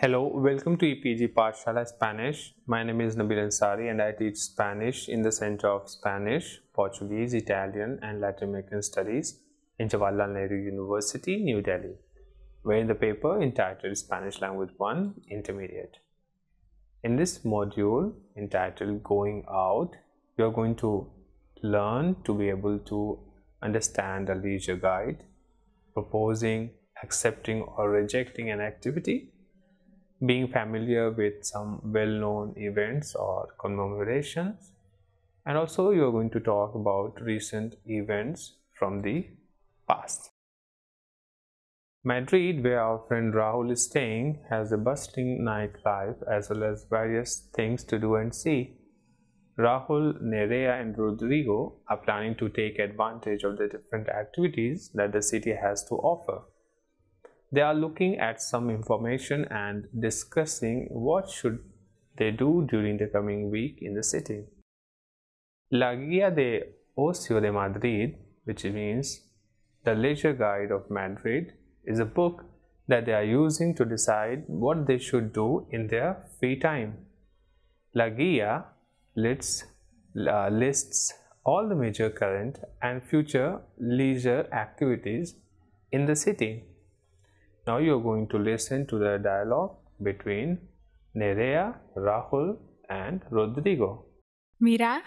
Hello, welcome to EPG Pathshala Spanish. My name is Nabil Ansari and I teach Spanish in the Center of Spanish, Portuguese, Italian and Latin American Studies in Jawaharlal Nehru University, New Delhi. We're in the paper entitled Spanish Language 1 Intermediate. In this module entitled Going Out, you are going to learn to be able to understand a leisure guide, proposing, accepting or rejecting an activity, being familiar with some well-known events or commemorations, and also you are going to talk about recent events from the past. Madrid, where our friend Rahul is staying, has a bustling nightlife as well as various things to do and see. Rahul, Nerea, and Rodrigo are planning to take advantage of the different activities that the city has to offer. They are looking at some information and discussing what should they do during the coming week in the city. La Guía de Ocio de Madrid, which means the Leisure Guide of Madrid, is a book that they are using to decide what they should do in their free time. La Guía lists, uh, lists all the major current and future leisure activities in the city. Now you are going to listen to the dialogue between Nerea, Rahul and Rodrigo. Mira,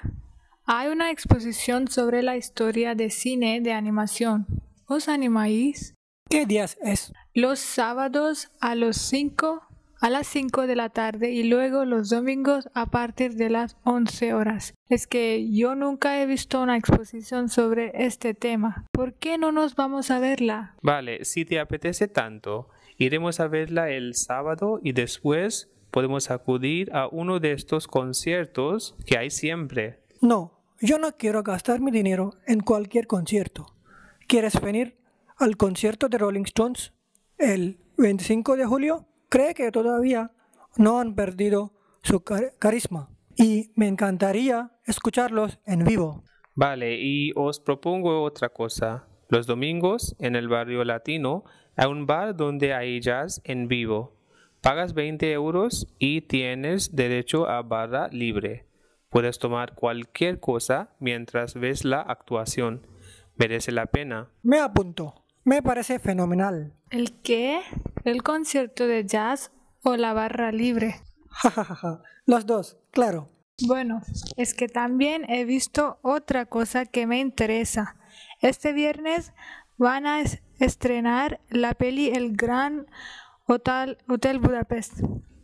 hay una exposición sobre la historia de cine de animación. ¿Os animáis? ¿Qué días es? Los sábados a los 5 a las 5 de la tarde y luego los domingos a partir de las 11 horas. Es que yo nunca he visto una exposición sobre este tema. ¿Por qué no nos vamos a verla? Vale, si te apetece tanto, iremos a verla el sábado y después podemos acudir a uno de estos conciertos que hay siempre. No, yo no quiero gastar mi dinero en cualquier concierto. ¿Quieres venir al concierto de Rolling Stones el 25 de julio? Cree que todavía no han perdido su car- carisma y me encantaría escucharlos en vivo. Vale, y os propongo otra cosa. Los domingos, en el barrio latino, hay un bar donde hay jazz en vivo. Pagas 20 euros y tienes derecho a barra libre. Puedes tomar cualquier cosa mientras ves la actuación. Merece la pena. Me apunto. Me parece fenomenal. ¿El qué? ¿El concierto de jazz o la barra libre? Los dos, claro. Bueno, es que también he visto otra cosa que me interesa. Este viernes van a es- estrenar la peli El Gran Hotel, Hotel Budapest.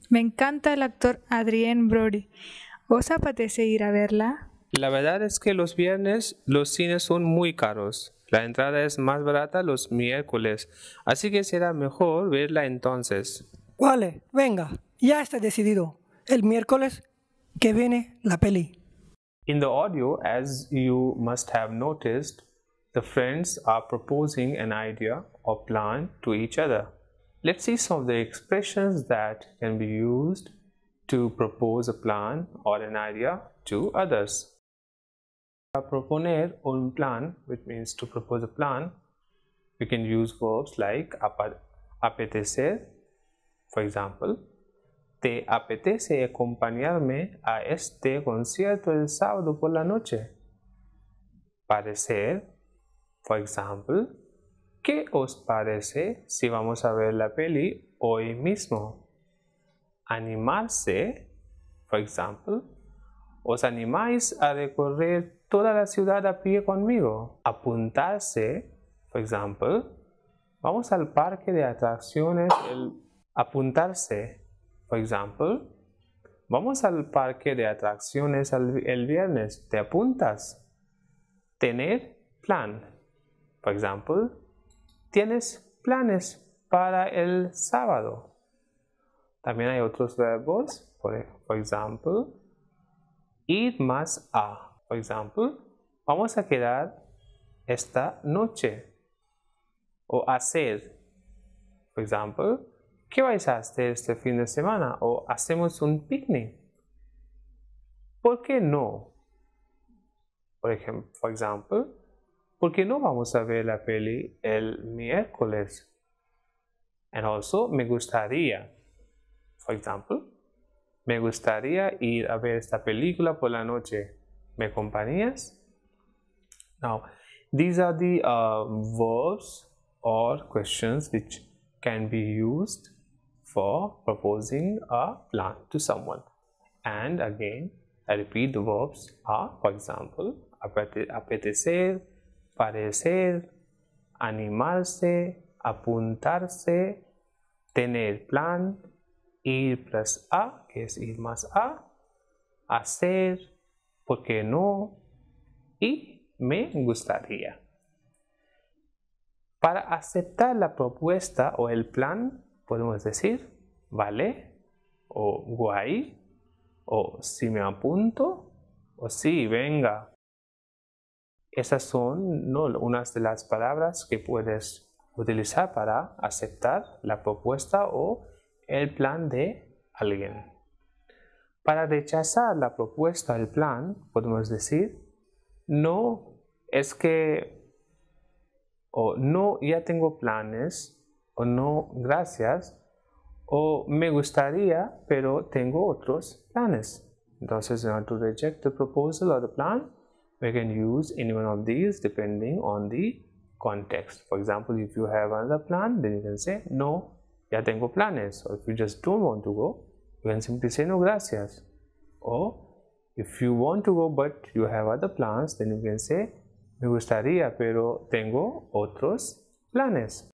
Me encanta el actor Adrien Brody. ¿Os apetece ir a verla? La verdad es que los viernes los cines son muy caros. La entrada es más barata los miércoles, así que será mejor verla entonces. Vale, venga, ya está decidido. El miércoles que viene la peli. In the audio, as you must have noticed, the friends are proposing an idea or plan to each other. Let's see some of the expressions that can be used to propose a plan or an idea to others. Proponer un plan, which means to propose a plan, we can use verbs like apetecer, for example, ¿Te apetece acompañarme a este concierto el sábado por la noche? Parecer, for example, ¿qué os parece si vamos a ver la peli hoy mismo? Animarse, for example, ¿os animáis a recorrer toda la ciudad a pie conmigo? Apuntarse, for example, vamos al parque de atracciones el apuntarse. For example, vamos al parque de atracciones el viernes. ¿Te apuntas? Tener plan. For example, tienes planes para el sábado. También hay otros verbos. Por, e- for example, ir más a. For example, vamos a quedar esta noche. O hacer. For example, ¿qué vais a hacer este fin de semana? O hacemos un picnic. ¿Por qué no? For example, ¿por qué no vamos a ver la peli el miércoles? And also, me gustaría. For example, me gustaría ir a ver esta película por la noche. ¿Me acompañas? Now, these are the uh, verbs or questions which can be used for proposing a plan to someone. And again, I repeat the verbs are, for example, apetecer, parecer, animarse, apuntarse, tener plan, ir plus a, que es ir más a, hacer, ¿por qué no? Y me gustaría. Para aceptar la propuesta o el plan, podemos decir vale o guay o si me apunto o sí, venga. Esas son ¿no? unas de las palabras que puedes utilizar para aceptar la propuesta o el plan de alguien. Para rechazar la propuesta o el plan, podemos decir no, es que o no, ya tengo planes o no, gracias o me gustaría, pero tengo otros planes. Entonces, in order to reject the proposal or the plan, we can use any one of these depending on the context. For example, if you have another plan, then you can say, no, ya tengo planes. Or if you just don't want to go, you can simply say, no, gracias. Or if you want to go but you have other plans, then you can say, me gustaría, pero tengo otros planes.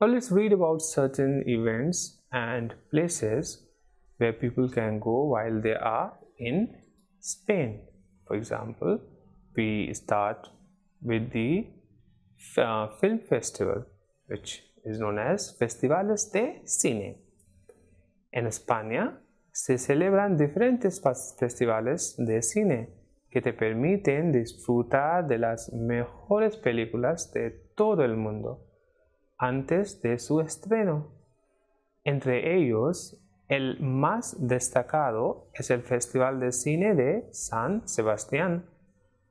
Now let's read about certain events and places where people can go while they are in Spain. For example, we start with the uh, film festival, which is known as Festivales de Cine. En España se celebran diferentes festivales de cine que te permiten disfrutar de las mejores películas de todo el mundo antes de su estreno. Entre ellos, el más destacado es el Festival de Cine de San Sebastián,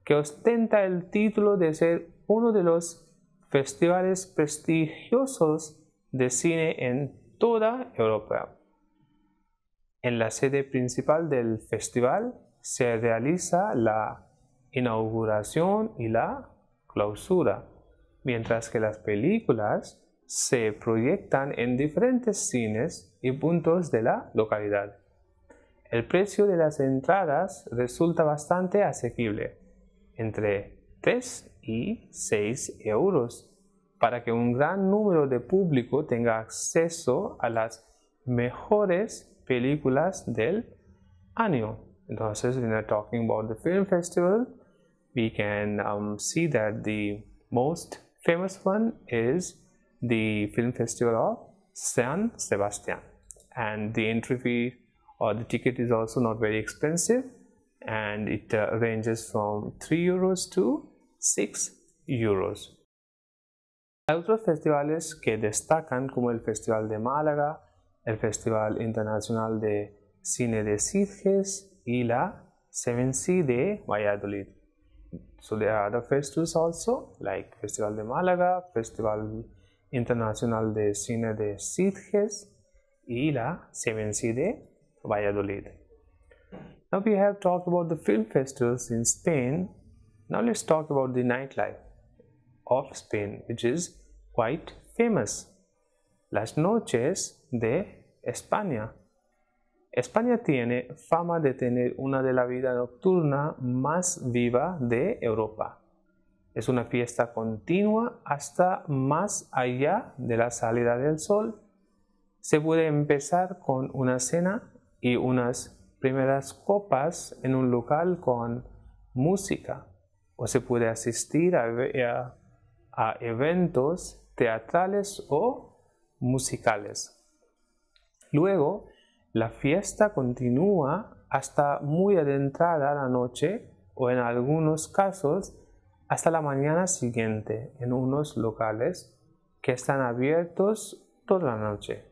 que ostenta el título de ser uno de los festivales prestigiosos de cine en toda Europa. En la sede principal del festival se realiza la inauguración y la clausura mientras que las películas se proyectan en diferentes cines y puntos de la localidad. El precio de las entradas resulta bastante asequible, entre 3 y 6 euros, para que un gran número de público tenga acceso a las mejores películas del año. Entonces, when we're talking about the film festival, we can um, see that the most famous one is the film festival of San Sebastian and the entry fee or the ticket is also not very expensive and it uh, ranges from 3 euros to 6 euros. Hay otros festivales que destacan como el Festival de Málaga, el Festival Internacional de Cine de Sitges y la Seminci de Valladolid. So there are other festivals also like Festival de Málaga, Festival Internacional de Cine de Sitges y la Seminci de Valladolid. Now we have talked about the film festivals in Spain. Now let's talk about the nightlife of Spain which is quite famous. Las noches de España. España tiene fama de tener una de la vida nocturna más viva de Europa. Es una fiesta continua hasta más allá de la salida del sol. Se puede empezar con una cena y unas primeras copas en un local con música o se puede asistir a, a eventos teatrales o musicales. Luego, la fiesta continúa hasta muy adentrada la noche o en algunos casos hasta la mañana siguiente en unos locales que están abiertos toda la noche.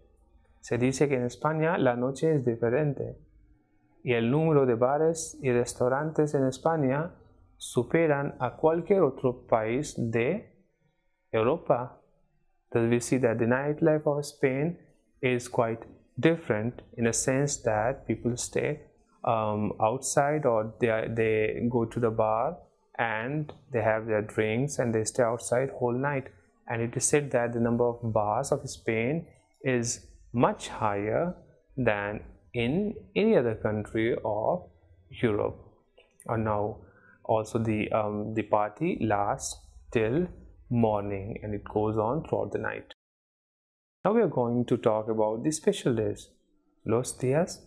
Se dice que en España la noche es diferente y el número de bares y restaurantes en España superan a cualquier otro país de Europa. Thus we see that the nightlife of Spain is quite different in a sense that people stay um, outside or they, they go to the bar and they have their drinks and they stay outside whole night and it is said that the number of bars of Spain is much higher than in any other country of Europe. And now also the um, the party lasts till morning and it goes on throughout the night. Now we are going to talk about the special days, los días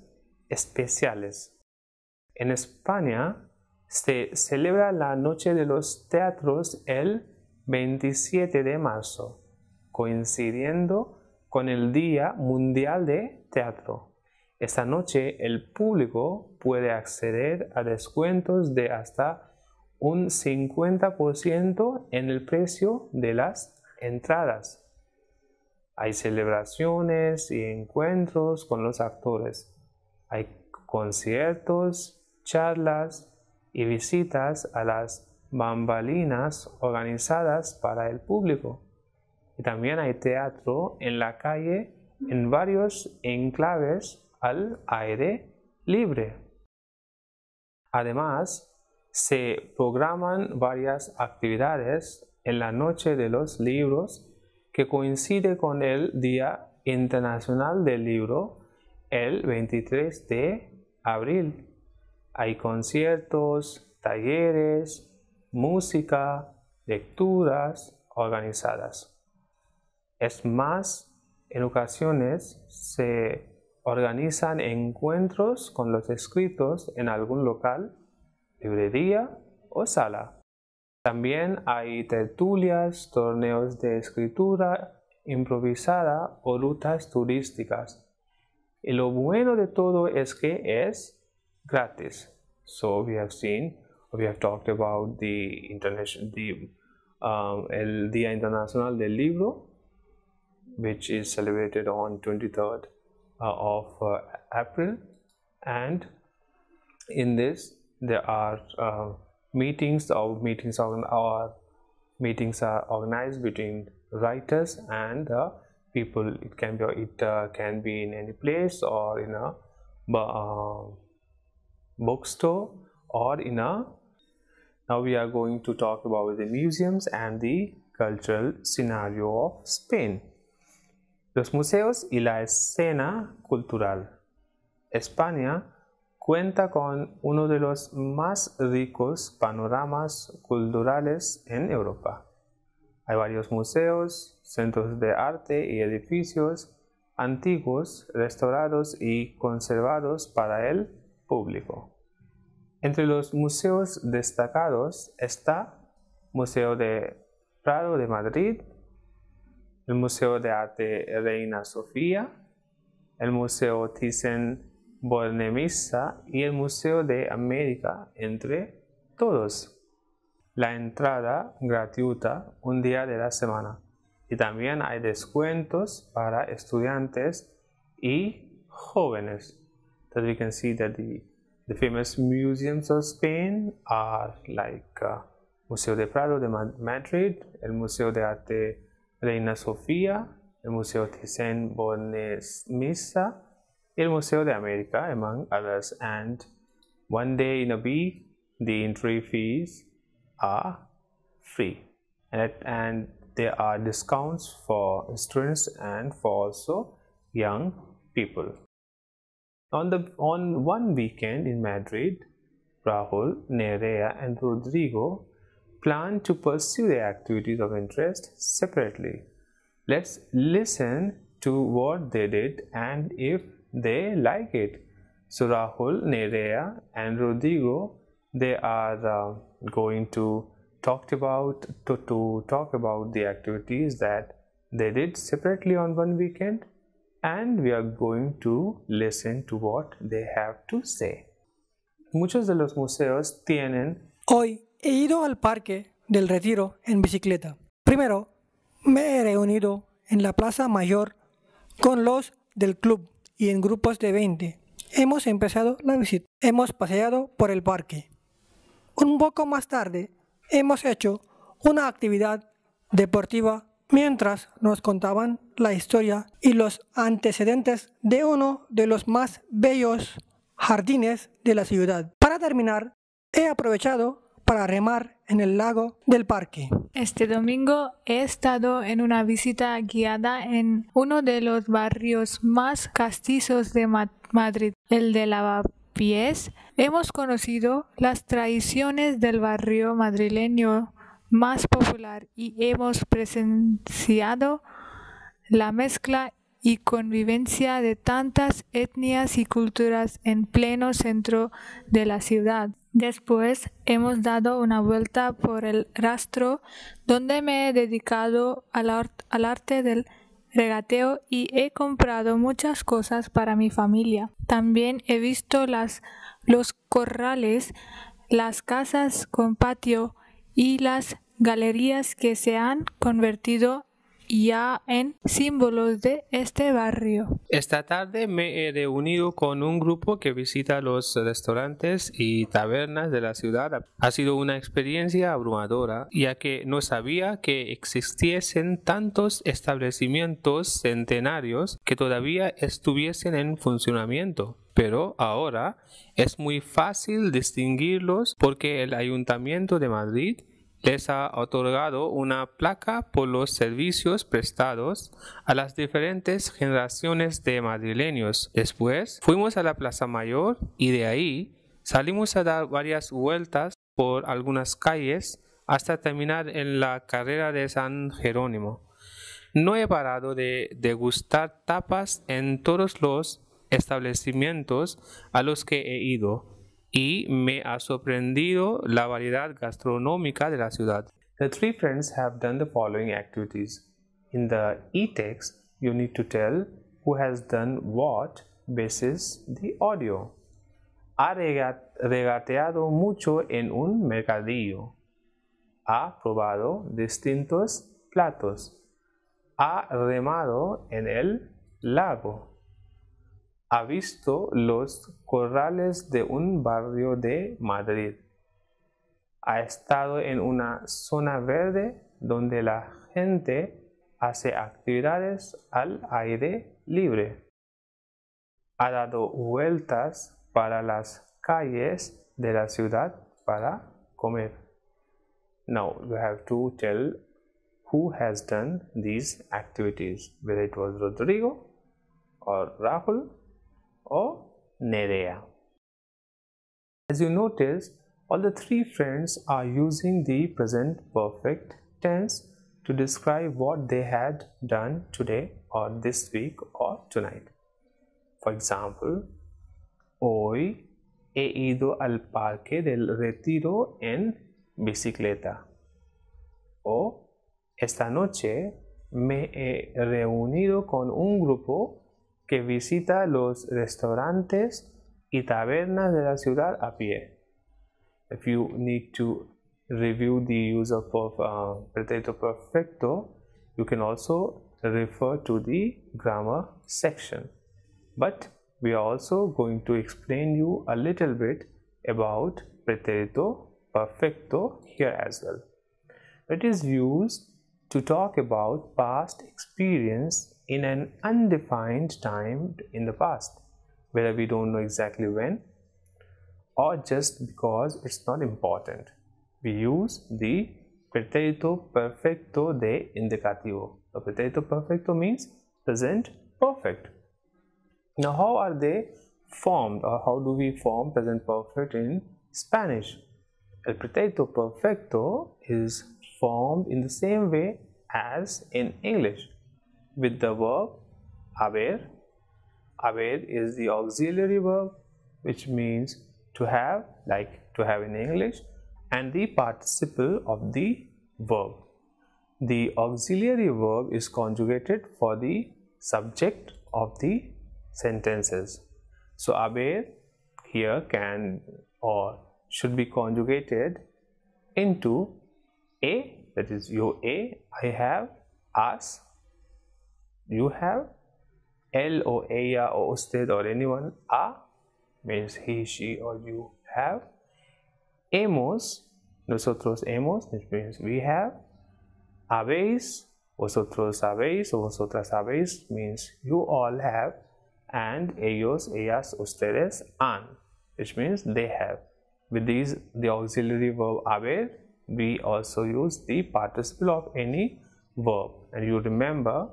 especiales. En España se celebra la Noche de los Teatros el 27 de marzo, coincidiendo con el Día Mundial de Teatro. Esta noche el público puede acceder a descuentos de hasta un 50% en el precio de las entradas. Hay celebraciones y encuentros con los actores. Hay conciertos, charlas y visitas a las bambalinas organizadas para el público. Y también hay teatro en la calle en varios enclaves al aire libre. Además, se programan varias actividades en la Noche de los Libros que coincide con el Día Internacional del Libro el 23 de abril. Hay conciertos, talleres, música, lecturas organizadas. Es más, en ocasiones se organizan encuentros con los escritos en algún local, librería o sala. También hay tertulias, torneos de escritura improvisada o rutas turísticas. Y lo bueno de todo es que es gratis. So we have seen, we have talked about the international, the, um, el Día Internacional del Libro, which is celebrated on 23rd uh, of uh, April and in this there are uh, meetings or meetings or meetings are organized between writers and people it can be it uh, can be in any place or in a uh, bookstore or in a now we are going to talk about the museums and the cultural scenario of Spain Los museos y la escena cultural. España cuenta con uno de los más ricos panoramas culturales en Europa. Hay varios museos, centros de arte y edificios antiguos, restaurados y conservados para el público. Entre los museos destacados está Museo de Prado de Madrid, el Museo de Arte Reina Sofía, el Museo Thyssen-Bornemisza y el Museo de América, entre todos. La entrada gratuita un día de la semana y también hay descuentos para estudiantes y jóvenes. That we can see that the, the famous museums of Spain are like uh, Museo de Prado de Madrid, el Museo de Arte Reina Sofía, el Museo Thyssen-Bornemisza, el Museo de América, among others. And one day in a week, the entry fees are free. And, and there are discounts for students and for also young people. On, the, on one weekend in Madrid, Rahul, Nerea, and Rodrigo plan to pursue their activities of interest separately. Let's listen to what they did and if they like it. So Rahul, Nerea and Rodrigo, they are uh, going to talk about to, to talk about the activities that they did separately on one weekend and we are going to listen to what they have to say. Muchos de los museos tienen Hoy he ido al parque del Retiro en bicicleta. Primero, me he reunido en la Plaza Mayor con los del club y en grupos de 20. Hemos empezado la visita. Hemos paseado por el parque. Un poco más tarde, hemos hecho una actividad deportiva mientras nos contaban la historia y los antecedentes de uno de los más bellos jardines de la ciudad. Para terminar, he aprovechado para remar en el lago del parque. Este domingo he estado en una visita guiada en uno de los barrios más castizos de Madrid, el de Lavapiés. Hemos conocido las tradiciones del barrio madrileño más popular y hemos presenciado la mezcla y convivencia de tantas etnias y culturas en pleno centro de la ciudad. Después hemos dado una vuelta por el rastro donde me he dedicado al, arte del regateo y he comprado muchas cosas para mi familia. También he visto las, los corrales, las casas con patio y las galerías que se han convertido ya en símbolos de este barrio. Esta tarde me he reunido con un grupo que visita los restaurantes y tabernas de la ciudad. Ha sido una experiencia abrumadora, ya que no sabía que existiesen tantos establecimientos centenarios que todavía estuviesen en funcionamiento pero ahora es muy fácil distinguirlos porque el Ayuntamiento de Madrid les ha otorgado una placa por los servicios prestados a las diferentes generaciones de madrileños. Después fuimos a la Plaza Mayor y de ahí salimos a dar varias vueltas por algunas calles hasta terminar en la carrera de San Jerónimo. No he parado de degustar tapas en todos los establecimientos a los que he ido y me ha sorprendido la variedad gastronómica de la ciudad. The three friends have done the following activities. In the e-text, you need to tell who has done what basis the audio. Ha regateado mucho en un mercadillo. Ha probado distintos platos. Ha remado en el lago ha visto los corrales de un barrio de Madrid. Ha estado en una zona verde donde la gente hace actividades al aire libre. Ha dado vueltas para las calles de la ciudad para comer. Now you have to tell who has done these activities, whether it was Rodrigo or Rahul or Nerea. As you notice, all the three friends are using the present perfect tense to describe what they had done today or this week or tonight. For example, hoy he ido al parque del retiro en bicicleta. O esta noche me he reunido con un grupo que visita los restaurantes y tabernas de la ciudad a pie. If you need to review the use of uh, pretérito perfecto, you can also refer to the grammar section. But we are also going to explain you a little bit about pretérito perfecto here as well. It is used to talk about past experience in an undefined time in the past, whether we don't know exactly when or just because it's not important. We use the pretérito perfecto de indicativo. The pretérito perfecto means present perfect. Now, how are they formed or how do we form present perfect in Spanish? El pretérito perfecto is formed in the same way as in English with the verb haber. Haber is the auxiliary verb which means to have like to have in English and the participle of the verb. The auxiliary verb is conjugated for the subject of the sentences. So haber here can or should be conjugated into a that is you a I have us you have él or ella o usted or anyone a means he, she or you have hemos nosotros hemos which means we have habéis Vosotros habéis o vosotras habéis means you all have and ellos, ellas, ustedes, han, which means they have. With these, the auxiliary verb haber, we also use the participle of any verb. And you remember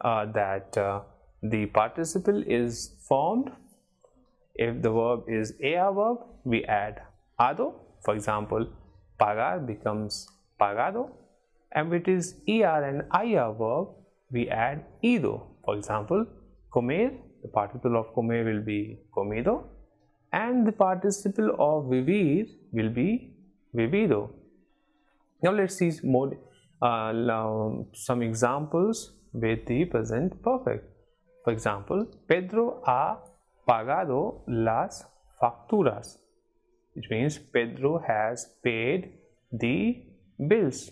uh, that uh, the participle is formed if the verb is a verb, we add ado. For example, pagar becomes pagado. And if it is er and ir verb, we add ido. For example, comer the participle of comer will be comido and the participle of vivir will be vivido. Now let's see more uh, some examples with the present perfect. For example, Pedro ha pagado las facturas, which means Pedro has paid the bills.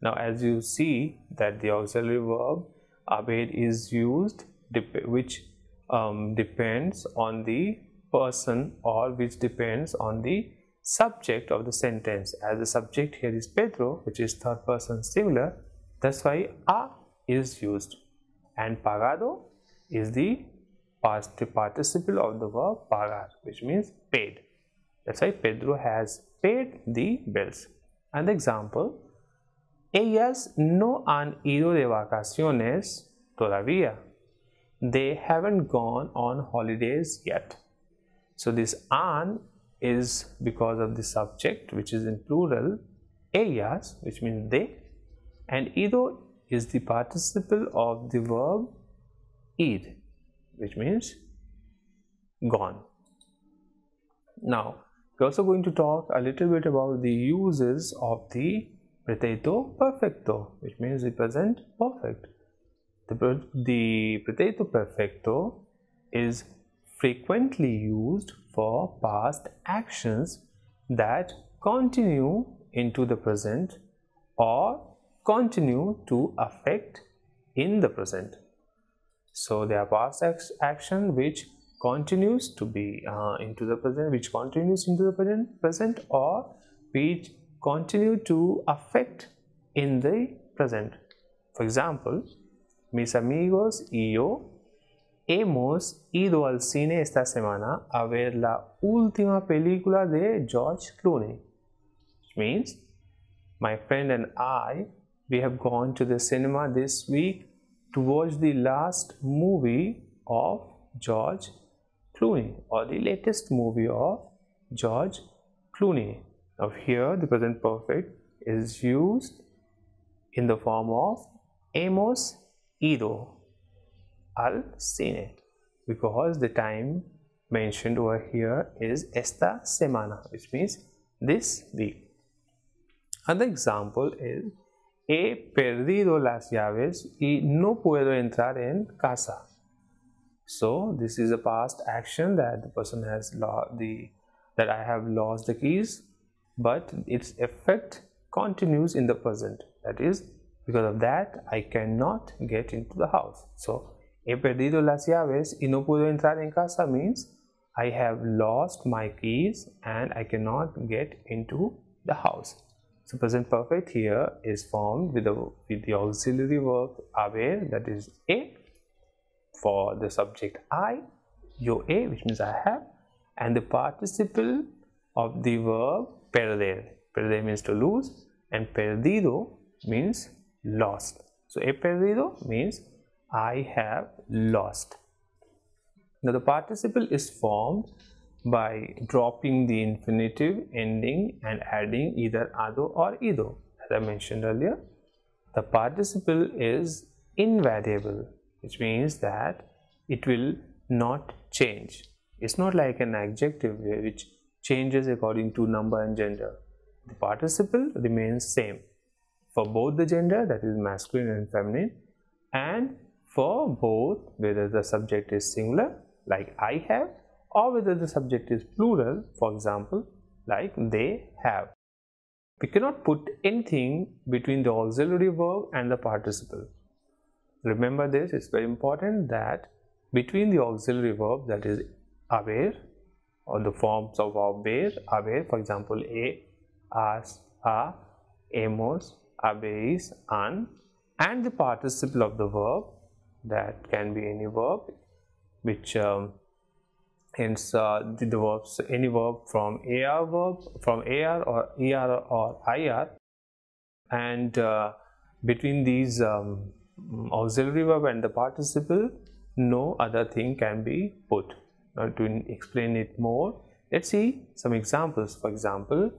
Now as you see that the auxiliary verb haber is used which um, depends on the person or which depends on the subject of the sentence as the subject here is Pedro which is third person singular that's why a is used. And pagado is the past participle of the verb pagar which means paid. That's why Pedro has paid the bills. And the example ellas no han ido de vacaciones todavía. They haven't gone on holidays yet. So this an is because of the subject which is in plural ellas which means they and ido is the participle of the verb id which means gone. Now we're also going to talk a little bit about the uses of the pretérito perfecto which means the present perfect. The, the pretérito perfecto is frequently used for past actions that continue into the present or continue to affect in the present. So they are past action which continues to be uh, into the present, which continues into the present, present or which continue to affect in the present. For example, Mis amigos y yo hemos ido al cine esta semana a ver la última película de George Clooney. Which means my friend and I we have gone to the cinema this week to watch the last movie of George Clooney or the latest movie of George Clooney. Now here the present perfect is used in the form of hemos ido al cine because the time mentioned over here is esta semana which means this week. Another example is he perdido las llaves y no puedo entrar en casa. So this is a past action that the person has lost the that I have lost the keys but its effect continues in the present that is because of that, I cannot get into the house. So, he perdido las llaves y no puedo entrar en casa means I have lost my keys and I cannot get into the house. So, present perfect here is formed with the, with the auxiliary verb haber that is a for the subject I, yo a which means I have and the participle of the verb perder. Perder means to lose and perdido means lost. So, a perdido means I have lost. Now, the participle is formed by dropping the infinitive ending and adding either ado or ido. As I mentioned earlier, the participle is invariable, which means that it will not change. It's not like an adjective which changes according to number and gender. The participle remains same for both the gender that is masculine and feminine and for both whether the subject is singular like I have or whether the subject is plural for example like they have. We cannot put anything between the auxiliary verb and the participle. Remember this, it's very important that between the auxiliary verb that is haber or the forms of haber, haber for example a, as, a, hemos, habéis, an and the participle of the verb that can be any verb which um, hence uh, the, the, verbs any verb from AR verb from AR or ER or IR and uh, between these um, auxiliary verb and the participle no other thing can be put. Now to explain it more let's see some examples. For example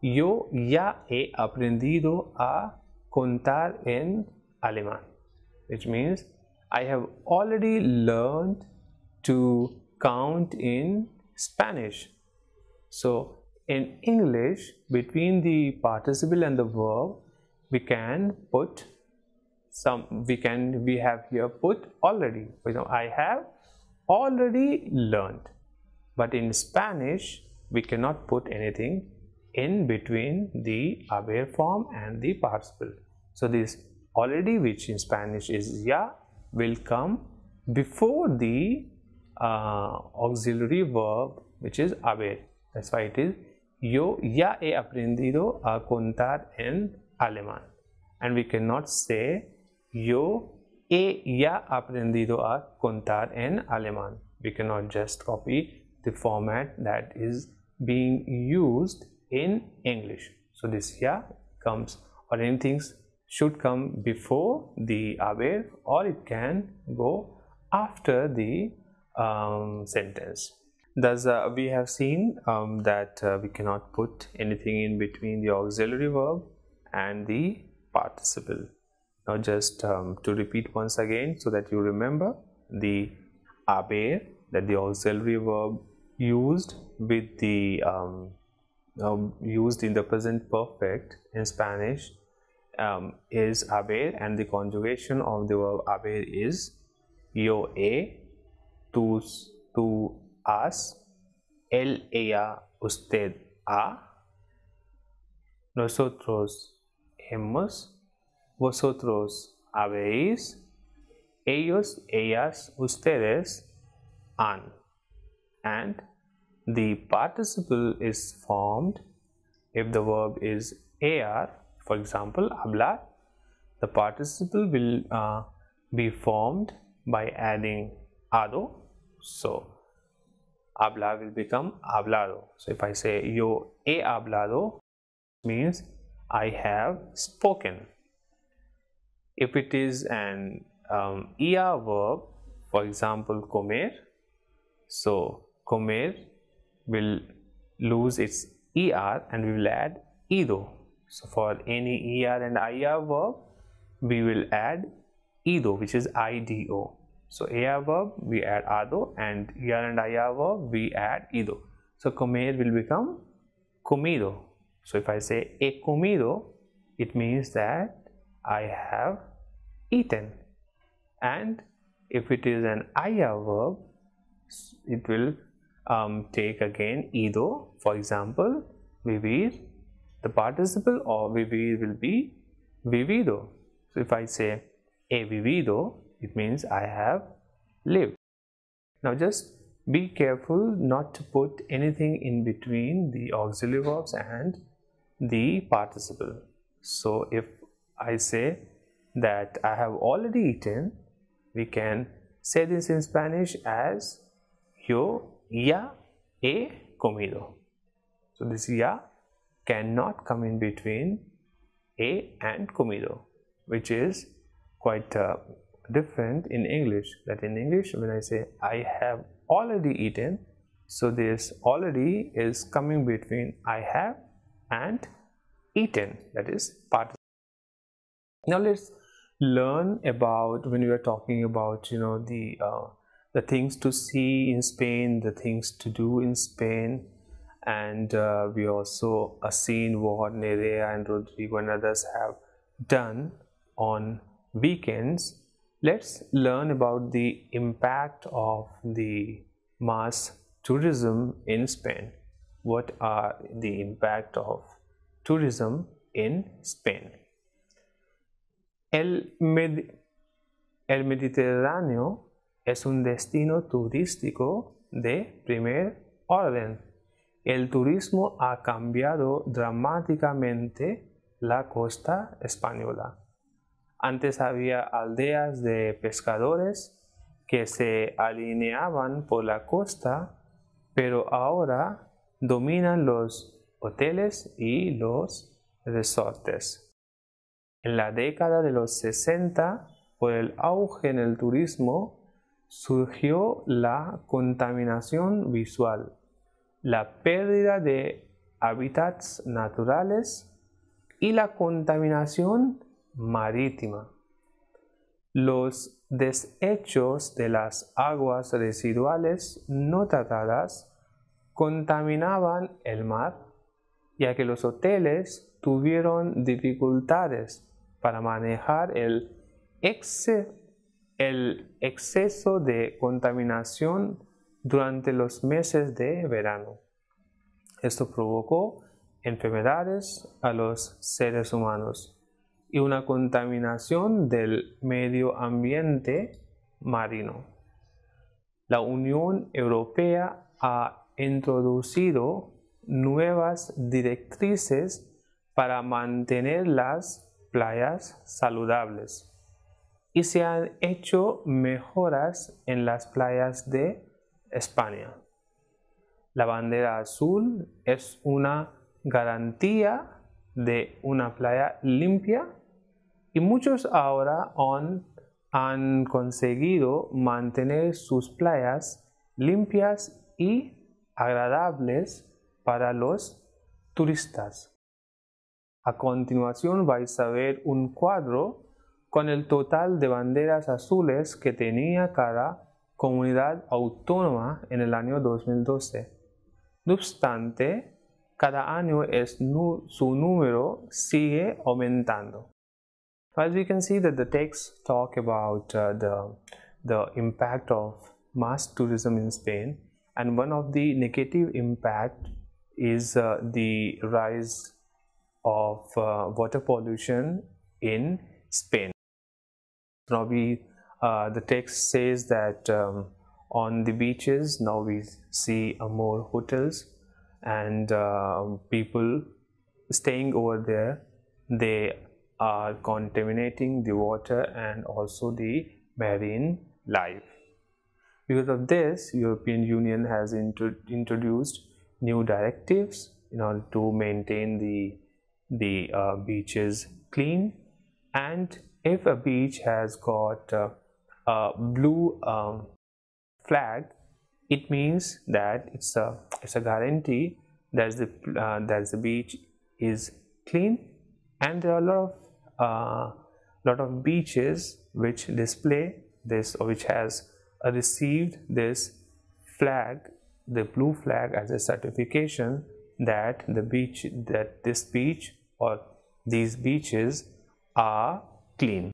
yo ya he aprendido a contar en alemán which means I have already learned to count in Spanish. So in English, between the participle and the verb, we can put some, we can, we have here put already. For example, I have already learned. But in Spanish, we cannot put anything in between the haber form and the participle. So this already which in Spanish is ya will come before the Uh, auxiliary verb which is haber. That's why it is yo ya he aprendido a contar en alemán. And we cannot say yo he ya aprendido a contar en alemán. We cannot just copy the format that is being used in English. So this ya comes or anything should come before the haber or it can go after the um, sentence. Thus, uh, we have seen um, that uh, we cannot put anything in between the auxiliary verb and the participle. Now, just um, to repeat once again so that you remember the haber that the auxiliary verb used with the um, um, used in the present perfect in Spanish um, is haber and the conjugation of the verb haber is yo he tus, tú, has, él, ella, usted, ha, nosotros hemos, vosotros habéis, ellos, ellas, ustedes han. And the participle is formed. If the verb is AR, for example, hablar, the participle will uh, be formed by adding ado so, hablar will become hablado. So, if I say yo he hablado means I have spoken. If it is an um, ER verb, for example, comer, so comer will lose its ER and we will add ido. So, for any ER and IR verb, we will add ido, which is IDO. So AR verb we add ado and ER and IR verb we add ido. So comer will become comido. So if I say he comido, it means that I have eaten. And if it is an IR verb, it will um, take again ido. For example, vivir, the participle of vivir will be vivido. So if I say he vivido, it means I have lived. Now just be careful not to put anything in between the auxiliary verbs and the participle. So if I say that I have already eaten, we can say this in Spanish as yo ya he comido. So this ya cannot come in between a and comido, which is quite uh, different in English that in English when I say I have already eaten so this already is coming between I have and eaten that is part now let's learn about when we are talking about you know the uh, the things to see in Spain the things to do in Spain and uh, we also uh, seen what Nerea and Rodrigo and others have done on weekends Let's learn about the impact of the mass tourism in Spain. What are the impact of tourism in Spain? El, Med el Mediterráneo es un destino turístico de primer orden. El turismo ha cambiado dramáticamente la costa española Antes había aldeas de pescadores que se alineaban por la costa, pero ahora dominan los hoteles y los resortes. En la década de los 60, por el auge en el turismo, surgió la contaminación visual, la pérdida de hábitats naturales y la contaminación marítima. Los desechos de las aguas residuales no tratadas contaminaban el mar, ya que los hoteles tuvieron dificultades para manejar el, el exceso de contaminación durante los meses de verano. Esto provocó enfermedades a los seres humanos y una contaminación del medio ambiente marino. La Unión Europea ha introducido nuevas directrices para mantener las playas saludables y se han hecho mejoras en las playas de España. La bandera azul es una garantía de una playa limpia y muchos ahora han, conseguido mantener sus playas limpias y agradables para los turistas. A continuación vais a ver un cuadro con el total de banderas azules que tenía cada comunidad autónoma en el año 2012. No obstante, cada año su número sigue aumentando. As we can see that the texts talk about uh, the, the impact of mass tourism in Spain and one of the negative impact is uh, the rise of uh, water pollution in Spain. Now we, uh, the text says that um, on the beaches now we see uh, more hotels and uh, people staying over there they are contaminating the water and also the marine life. Because of this european union has intro introduced new directives in order to maintain the the uh, beaches clean. And if a beach has got uh, a blue um, flag it means that it's a it's a guarantee that the uh, that the beach is clean. And there are a lot of uh, lot of beaches which display this or which has received this flag the blue flag as a certification that the beach that this beach or these beaches are clean.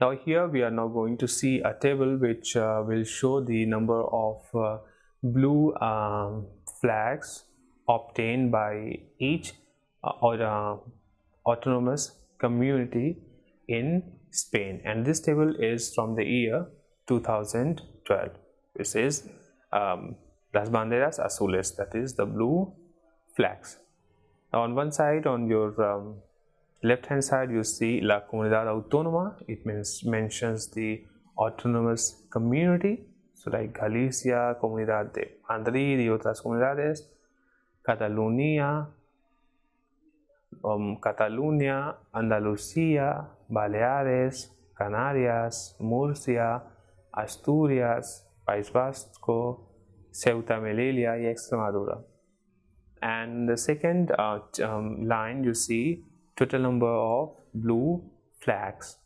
Now here we are now going to see a table which uh, will show the number of uh, blue um, flags obtained by each uh, or, uh, autonomous community in Spain. And this table is from the year 2012 it says um, las banderas azules that is the blue flags. Now on one side on your um, left hand side you see la comunidad autónoma. It means mentions the autonomous community. So like Galicia, comunidad de Madrid y otras comunidades Cataluña um, Cataluña, Andalucía, Baleares, Canarias, Murcia, Asturias, País Vasco, Ceuta, Melilla y Extremadura. And the second uh, um, line you see total number of blue flags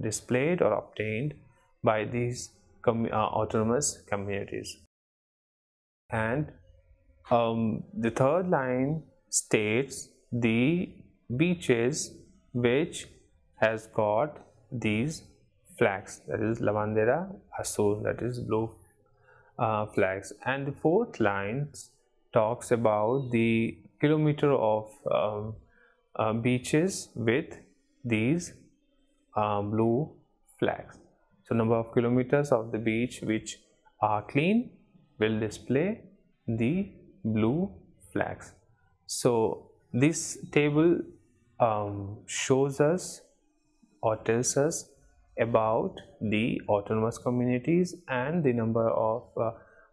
displayed or obtained by these com uh, autonomous communities. And um, the third line states the beaches which has got these flags. That is la bandera azul that is blue uh, flags. And the fourth line talks about the kilometer of um, uh, beaches with these uh, blue flags. So number of kilometers of the beach which are clean will display the blue flags. So this table um, shows us or tells us about the autonomous communities and the number of uh,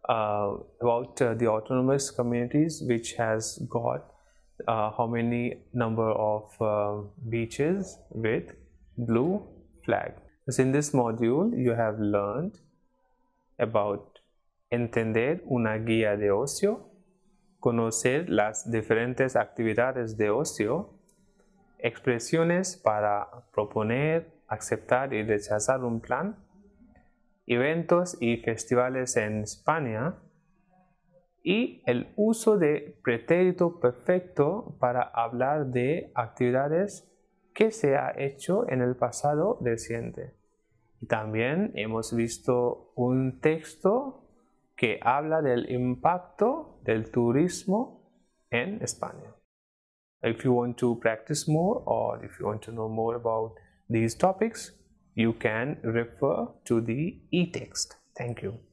uh, about uh, the autonomous communities which has got uh, how many number of uh, beaches with blue flag. So in this module you have learned about entender una guía de ocio, conocer las diferentes actividades de ocio, expresiones para proponer, aceptar y rechazar un plan, eventos y festivales en España y el uso de pretérito perfecto para hablar de actividades que se ha hecho en el pasado reciente. Y también hemos visto un texto que habla del impacto del turismo en España. If you want to practice more or if you want to know more about these topics, you can refer to the e-text. Thank you.